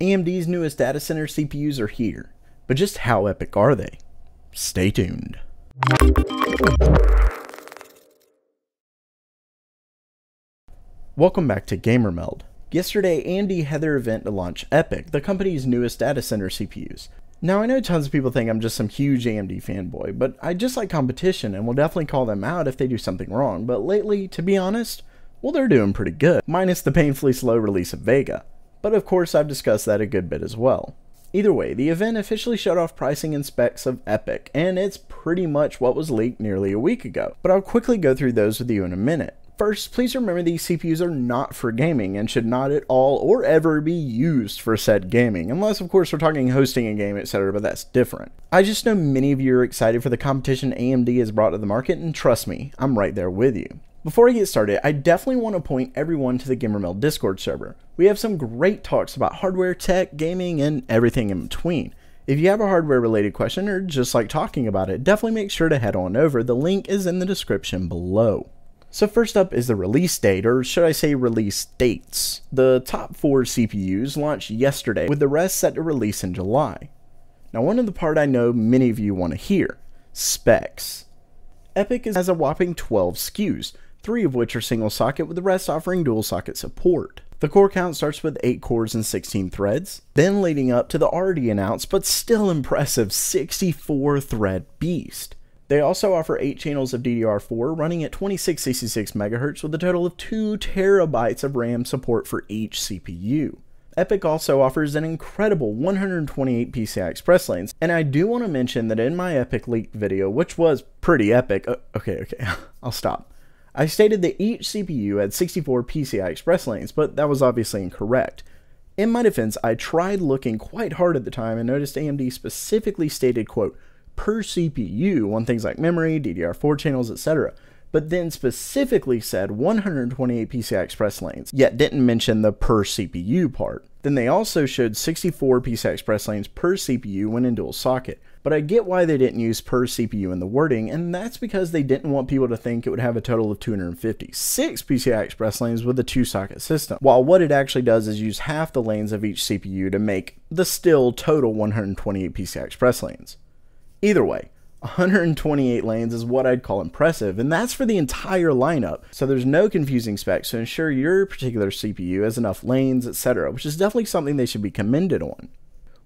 AMD's newest data center CPUs are here, but just how epic are they? Stay tuned. Welcome back to GamerMeld. Yesterday, AMD had their event to launch Epyc, the company's newest data center CPUs. Now, I know tons of people think I'm just some huge AMD fanboy, but I just like competition and will definitely call them out if they do something wrong. But lately, to be honest, well, they're doing pretty good, minus the painfully slow release of Vega but of course I've discussed that a good bit as well. Either way, the event officially showed off pricing and specs of Epyc, and it's pretty much what was leaked nearly a week ago, but I'll quickly go through those with you in a minute. First, please remember these CPUs are not for gaming and should not at all or ever be used for said gaming, unless of course we're talking hosting a game, etc., but that's different. I just know many of you are excited for the competition AMD has brought to the market, and trust me, I'm right there with you. Before I get started, I definitely want to point everyone to the GamerMeld Discord server. We have some great talks about hardware, tech, gaming, and everything in between. If you have a hardware related question or just like talking about it, definitely make sure to head on over. The link is in the description below. So first up is the release date, or should I say release dates. The top four CPUs launched yesterday, with the rest set to release in July. Now one of the part I know many of you want to hear, specs. Epyc has a whopping 12 SKUs, three of which are single socket with the rest offering dual socket support. The core count starts with 8 cores and 16 threads, then leading up to the already announced but still impressive 64 thread beast. They also offer 8 channels of DDR4 running at 2666 MHz with a total of 2 terabytes of RAM support for each CPU. Epyc also offers an incredible 128 PCI Express lanes, and I do want to mention that in my Epyc leaked video, which was pretty epic, uh, okay, okay, I'll stop. I stated that each CPU had 64 PCI Express lanes, but that was obviously incorrect. In my defense, I tried looking quite hard at the time and noticed AMD specifically stated, quote, per CPU on things like memory, DDR4 channels, etc., but then specifically said 128 PCI Express lanes, yet didn't mention the per CPU part. Then they also showed 64 PCI Express lanes per CPU when in dual socket, but I get why they didn't use per CPU in the wording, and that's because they didn't want people to think it would have a total of 256 PCI Express lanes with a two socket system, while what it actually does is use half the lanes of each CPU to make the still total 128 PCI Express lanes. Either way, 128 lanes is what I'd call impressive, and that's for the entire lineup, so there's no confusing specs to ensure your particular CPU has enough lanes, etc., which is definitely something they should be commended on.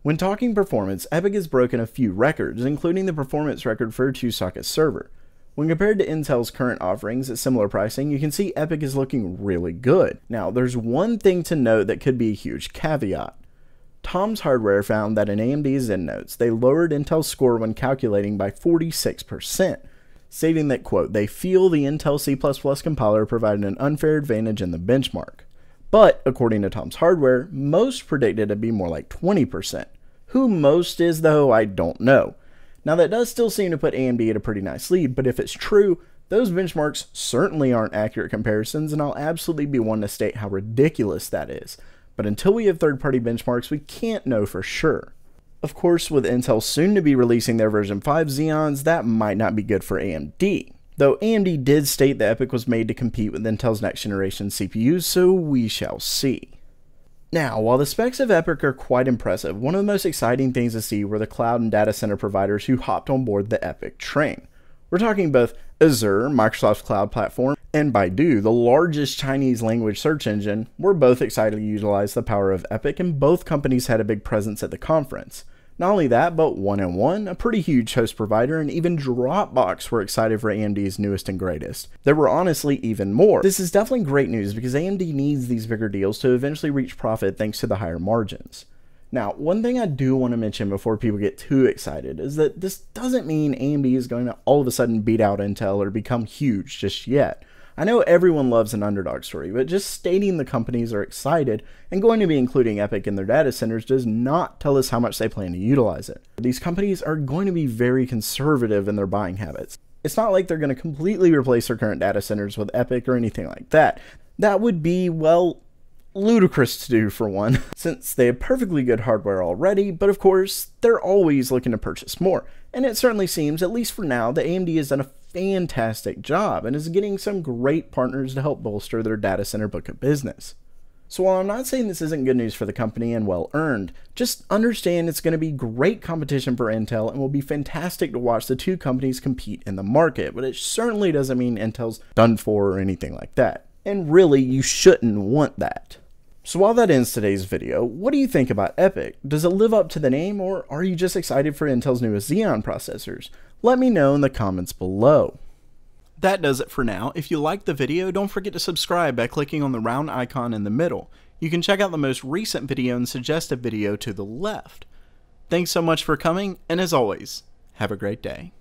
When talking performance, Epyc has broken a few records, including the performance record for a two-socket server. When compared to Intel's current offerings at similar pricing, you can see Epyc is looking really good. Now, there's one thing to note that could be a huge caveat. Tom's Hardware found that in AMD's EndNotes, they lowered Intel's score when calculating by 46%, stating that, quote, they feel the Intel C++ compiler provided an unfair advantage in the benchmark. But, according to Tom's Hardware, most predicted to be more like 20%. Who most is, though, I don't know. Now, that does still seem to put AMD at a pretty nice lead, but if it's true, those benchmarks certainly aren't accurate comparisons, and I'll absolutely be one to state how ridiculous that is. But until we have third party benchmarks, we can't know for sure. Of course, with Intel soon to be releasing their version 5 Xeons, that might not be good for AMD. Though AMD did state the Epyc was made to compete with Intel's next generation CPUs, so we shall see. Now, while the specs of Epyc are quite impressive, one of the most exciting things to see were the cloud and data center providers who hopped on board the Epyc train. We're talking both Azure, Microsoft's cloud platform, and Baidu, the largest Chinese language search engine, were both excited to utilize the power of Epyc, and both companies had a big presence at the conference. Not only that, but One and One, a pretty huge host provider, and even Dropbox were excited for AMD's newest and greatest. There were honestly even more. This is definitely great news because AMD needs these bigger deals to eventually reach profit thanks to the higher margins. Now, one thing I do want to mention before people get too excited is that this doesn't mean AMD is going to all of a sudden beat out Intel or become huge just yet. I know everyone loves an underdog story, but just stating the companies are excited and going to be including Epyc in their data centers does not tell us how much they plan to utilize it. These companies are going to be very conservative in their buying habits. It's not like they're going to completely replace their current data centers with Epyc or anything like that. That would be, well, ludicrous to do for one, since they have perfectly good hardware already, but of course, they're always looking to purchase more. And it certainly seems, at least for now, that AMD has done a fantastic job and is getting some great partners to help bolster their data center book of business. So while I'm not saying this isn't good news for the company and well earned, just understand it's going to be great competition for Intel and will be fantastic to watch the two companies compete in the market, but it certainly doesn't mean Intel's done for or anything like that. And really, you shouldn't want that. So while that ends today's video, what do you think about Epyc? Does it live up to the name or are you just excited for Intel's newest Xeon processors? Let me know in the comments below. That does it for now. If you liked the video, don't forget to subscribe by clicking on the round icon in the middle. You can check out the most recent video and suggest a video to the left. Thanks so much for coming, and as always, have a great day.